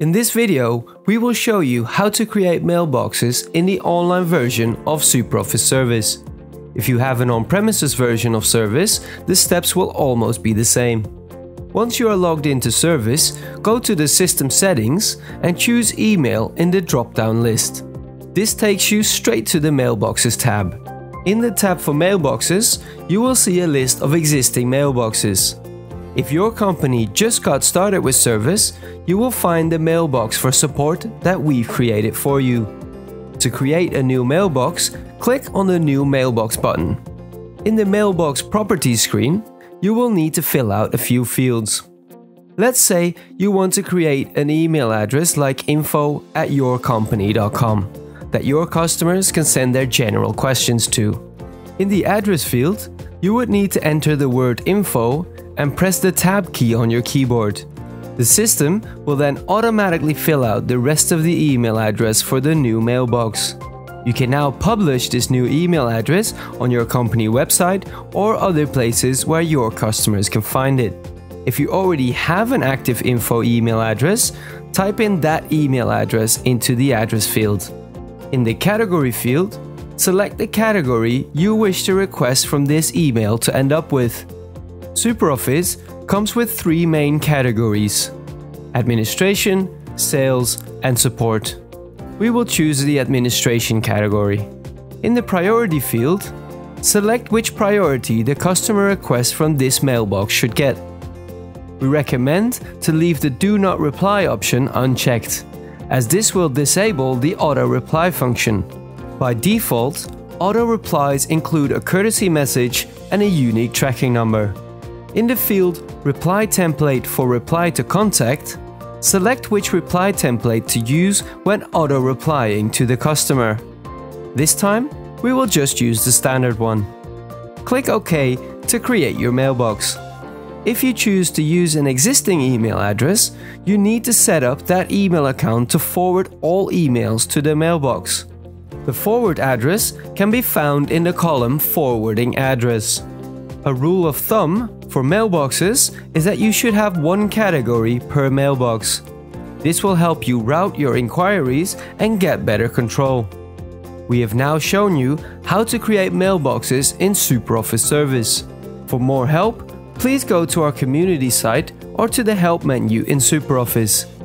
In this video, we will show you how to create mailboxes in the online version of SuperOffice Service. If you have an on-premises version of Service, the steps will almost be the same. Once you are logged into Service, go to the System Settings and choose Email in the drop-down list. This takes you straight to the Mailboxes tab. In the tab for Mailboxes, you will see a list of existing mailboxes. If your company just got started with service, you will find the mailbox for support that we've created for you. To create a new mailbox, click on the New Mailbox button. In the Mailbox Properties screen, you will need to fill out a few fields. Let's say you want to create an email address like info at yourcompany.com that your customers can send their general questions to. In the address field, you would need to enter the word info and press the Tab key on your keyboard. The system will then automatically fill out the rest of the email address for the new mailbox. You can now publish this new email address on your company website or other places where your customers can find it. If you already have an active info email address, type in that email address into the address field. In the category field, select the category you wish to request from this email to end up with. SuperOffice comes with three main categories administration, sales, and support. We will choose the administration category. In the priority field, select which priority the customer request from this mailbox should get. We recommend to leave the Do Not Reply option unchecked, as this will disable the auto reply function. By default, auto replies include a courtesy message and a unique tracking number. In the field Reply Template for Reply to Contact, select which reply template to use when auto-replying to the customer. This time, we will just use the standard one. Click OK to create your mailbox. If you choose to use an existing email address, you need to set up that email account to forward all emails to the mailbox. The forward address can be found in the column Forwarding Address. A rule of thumb for mailboxes is that you should have one category per mailbox. This will help you route your inquiries and get better control. We have now shown you how to create mailboxes in SuperOffice Service. For more help, please go to our community site or to the help menu in SuperOffice.